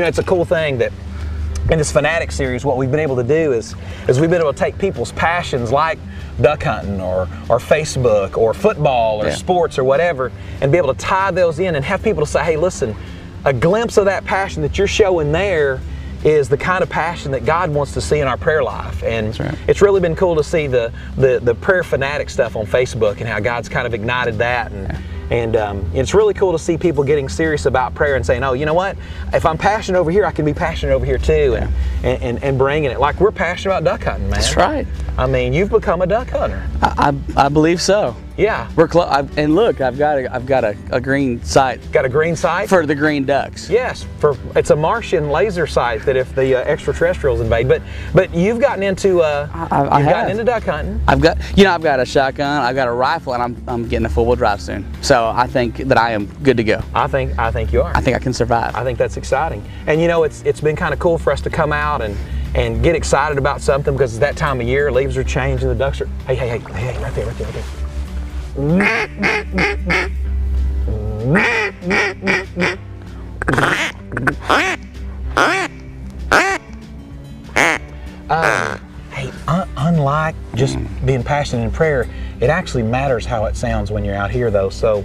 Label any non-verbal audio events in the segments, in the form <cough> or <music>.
know, it's a cool thing that in this fanatic series, what we've been able to do is, is we've been able to take people's passions like duck hunting or, or Facebook or football or Yeah. sports or whatever, and be able to tie those in and have people to say, hey, listen, a glimpse of that passion that you're showing there is the kind of passion that God wants to see in our prayer life. And right. it's really been cool to see the, the, the prayer fanatic stuff on Facebook and how God's kind of ignited that. And, and um, it's really cool to see people getting serious about prayer and saying, oh, you know what? If I'm passionate over here, I can be passionate over here too. And, and, and, and bringing it. Like we're passionate about duck hunting, man. That's right. I mean, you've become a duck hunter. I, I, I believe so. Yeah. We're close. And look, I've got a, I've got a, a green sight Got a green sight? for the green ducks. Yes, for it's a Martian laser sight that if the uh, extraterrestrials invade. But but you've gotten into uh, I- I you've have. gotten into duck hunting. I've got, you know, I've got a shotgun, I've got a rifle, and I'm, I'm getting a four-wheel drive soon. So I think that I am good to go. I think I think you are. I think I can survive. I think that's exciting. And you know, it's it's been kind of cool for us to come out and and get excited about something because it's that time of year. Leaves are changing. The ducks are. Hey hey hey hey hey right there right there right there. Uh, hey, un- unlike just being passionate in prayer, it actually matters how it sounds when you're out here, though. So,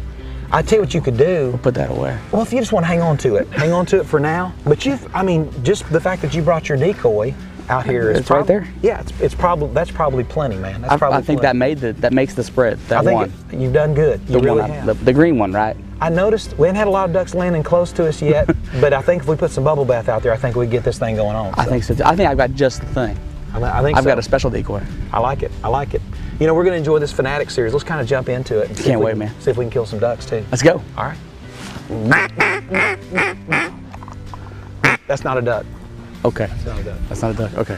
I tell you what you could do. Put that away. Well, if you just want to hang on to it, hang on to it for now. But you've, I mean, just the fact that you brought your decoy out here It's right there. Yeah, it's, it's probably that's probably plenty, man. That's I, probably I think that made the, that makes the spread. That I think one. it- you've done good. You the really one, I- the, the green one, right? I noticed we haven't had a lot of ducks landing close to us yet, <laughs> but I think if we put some bubble bath out there, I think we get this thing going on. I think so. too. I think I've got just the thing. I, I think I've so. got a special decoy. I like it. I like it. You know, we're going to enjoy this fanatic series. Let's kind of jump into it. And Can't wait, can- man. See if we can kill some ducks too. Let's go. All right. That's not a duck. Okay. That's not a duck. That's not a duck. Okay.